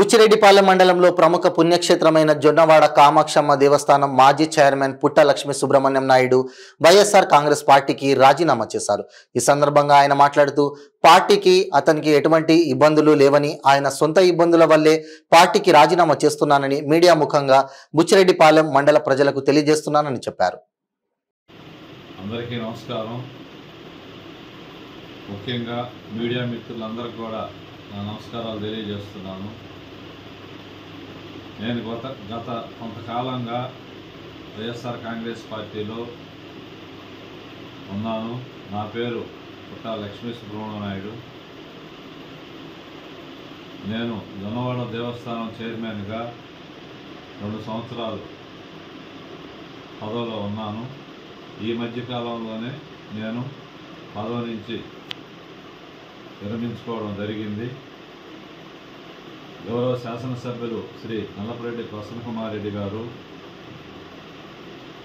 బుచ్చిరెడ్డిపాలెం మండలంలో ప్రముఖ పుణ్యక్షేత్రమైన జొన్నవాడ కామాక్షమ్మ దేవస్థానం మాజీ చైర్మన్ పుట్ట లక్ష్మీ సుబ్రహ్మణ్యం నాయుడు వైఎస్ఆర్ కాంగ్రెస్ పార్టీకి రాజీనామా చేశారు. ఈ సందర్భంగా ఆయన మాట్లాడుతూ పార్టీకి అతనికి ఎటువంటి ఇబ్బందులు లేవని ఆయన సొంత ఇబ్బందుల వల్లే పార్టీకి రాజీనామా చేస్తున్నానని మీడియా ముఖంగా బుచ్చిరెడ్డిపాలెం మండల ప్రజలకు తెలియజేస్తున్నానని చెప్పారు. అందరికీ నమస్కారం. ముఖ్యంగా మీడియా మిత్రులందరికీ కూడా నా నమస్కారాలు తెలియజేస్తున్నాను. నేను గత? గత కొంతకాలంగా వైఎస్ఆర్ కాంగ్రెస్ పార్టీలో ఉన్నాను. నా పేరు పుట్ట లక్ష్మీ సుబ్రహ్మణ్య నాయుడు నేను జొన్నవాడ దేవస్థానం చైర్మన్గా రెండు సంవత్సరాలు పదవిలో ఉన్నాను. ఈ మధ్యకాలంలోనే నేను పదవి నుంచి విరమించుకోవడం జరిగింది. గౌరవ శాసనసభ్యులు శ్రీ నల్లపురెడ్డి ప్రసన్న కుమార్ రెడ్డి గారు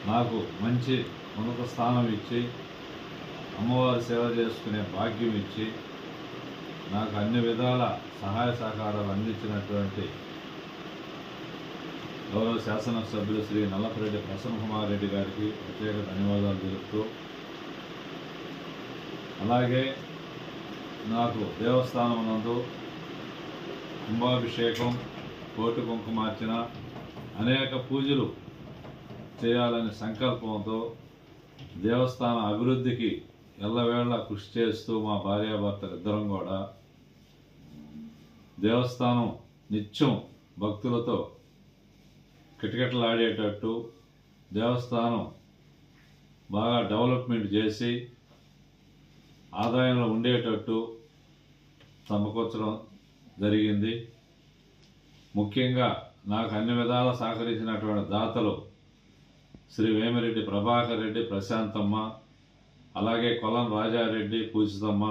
నాకు మంచి ఉన్నత స్థానం ఇచ్చి అమ్మవారి సేవ చేసుకునే భాగ్యం ఇచ్చి నాకు అన్ని విధాల సహాయ సహకారాలు అందించినటువంటి గౌరవ శాసనసభ్యులు శ్రీ నల్లపురెడ్డి ప్రసన్న కుమార్ రెడ్డి గారికి ప్రత్యేక ధన్యవాదాలు తెలుపుతూ అలాగే నాకు దేవస్థానం నందు కుంభాభిషేకం కోటి కుంకుమార్చన అనేక పూజలు చేయాలనే సంకల్పంతో దేవస్థాన అభివృద్ధికి ఎల్లవేళ కృషి చేస్తూ మా భార్యాభర్తలు ఇద్దరం కూడా దేవస్థానం నిత్యం భక్తులతో కిటకిటలాడేటట్టు దేవస్థానం బాగా డెవలప్మెంట్ చేసి ఆదాయంలో ఉండేటట్టు సమకూర్చడం జరిగింది. ముఖ్యంగా నాకు అన్ని విధాల సహకరించినటువంటి దాతలు శ్రీ వేమిరెడ్డి ప్రభాకర్ రెడ్డి ప్రశాంతమ్మ అలాగే కొలం రాజారెడ్డి పూజితమ్మ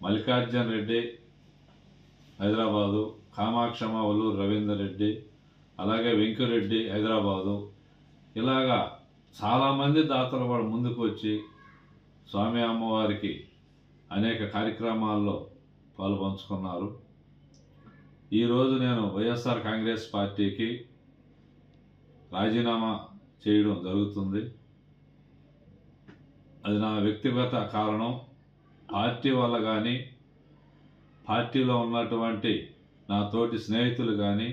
మల్లికార్జున రెడ్డి హైదరాబాదు కామాక్షమ్మ వల్లూరు రవీందర్ రెడ్డి అలాగే వెంకురెడ్డి హైదరాబాదు. ఇలాగా చాలామంది దాతలు కూడా ముందుకు వచ్చి స్వామి అమ్మవారికి అనేక కార్యక్రమాల్లో పాలు పంచుకున్నారు ఈరోజు నేను వైఎస్ఆర్ కాంగ్రెస్ పార్టీకి రాజీనామా చేయడం జరుగుతుంది. అది నా వ్యక్తిగత కారణం. పార్టీ వల్ల కానీ పార్టీలో ఉన్నటువంటి నా తోటి స్నేహితులు కానీ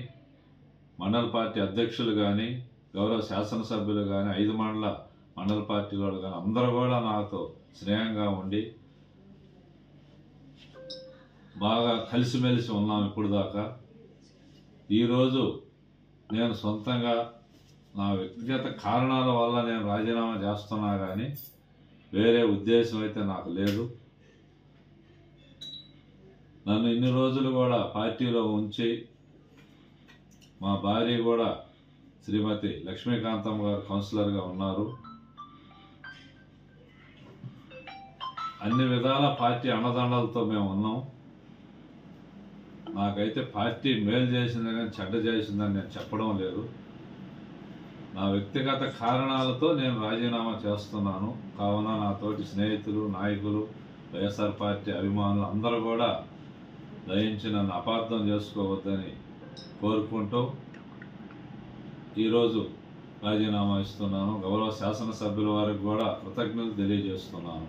మండల పార్టీ అధ్యక్షులు కానీ గౌరవ శాసనసభ్యులు కానీ ఐదు మండల మండల పార్టీలో కానీ అందరూ కూడా నాతో స్నేహంగా ఉండి బాగా కలిసిమెలిసి ఉన్నాం ఇప్పుడు దాకా ఈరోజు నేను సొంతంగా నా వ్యక్తిగత కారణాల వల్ల నేను రాజీనామా చేస్తున్నా కానీ వేరే ఉద్దేశం అయితే నాకు లేదు. నన్ను ఇన్ని రోజులు కూడా పార్టీలో ఉంచి మా భార్య కూడా శ్రీమతి లక్ష్మీకాంతమ్మ గారు కౌన్సిలర్గా ఉన్నారు. అన్ని విధాల పార్టీ అన్నదండలతో మేము ఉన్నాం. నాకైతే పార్టీ మేలు చేసిందని కానీ చెడ్డ చేసిందని నేను చెప్పడం లేదు. నా వ్యక్తిగత కారణాలతో నేను రాజీనామా చేస్తున్నాను. కావున నాతోటి స్నేహితులు నాయకులు వైఎస్ఆర్ పార్టీ అభిమానులు అందరూ కూడా దయించి నన్ను అపార్థం చేసుకోవద్దని కోరుకుంటూ ఈరోజు రాజీనామా ఇస్తున్నాను. గౌరవ శాసనసభ్యుల వారికి కూడా కృతజ్ఞతలు తెలియజేస్తున్నాను.